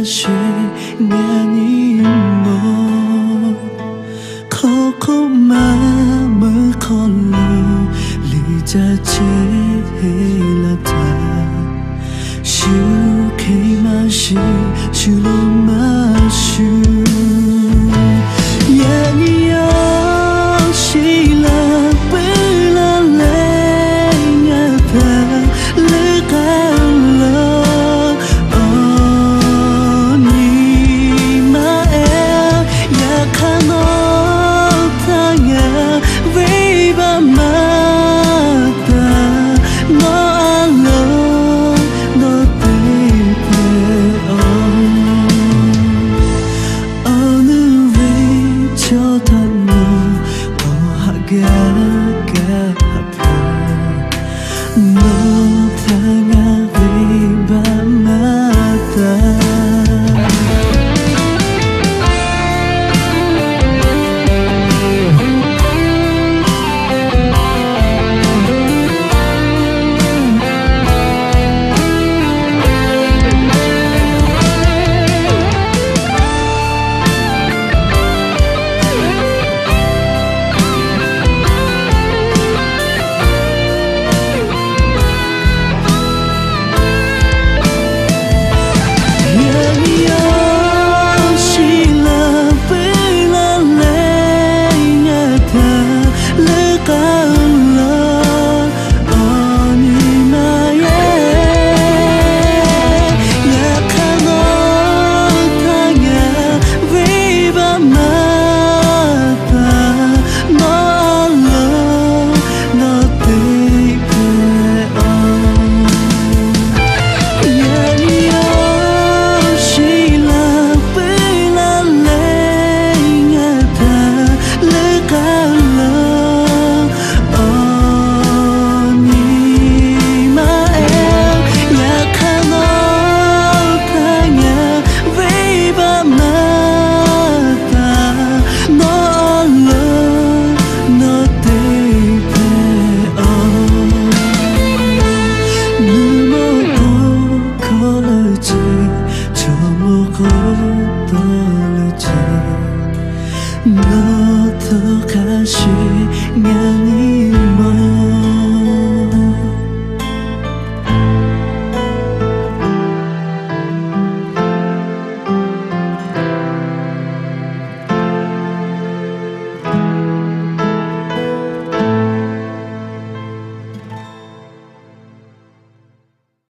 다시 나니 뭐 코코 마음을 걸로 리자지 해라다 슈케 마시 슈로 마슈 너 年年。